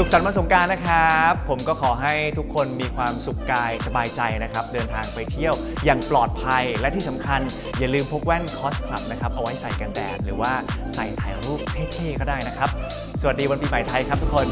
สุขสันต์วันสงการนะครับ ผมก็ขอให้ทุกคนมีความสุขกายสบายใจนะครับ เดินทางไปเที่ยวอย่างปลอดภัย และที่สำคัญอย่าลืมพกแว่นคอสคลับนะครับ เอาไว้ใส่กันแดด หรือว่าใส่ถ่ายรูปเท่ๆก็ได้นะครับ สวัสดีวันปีใหม่ไทยครับทุกคน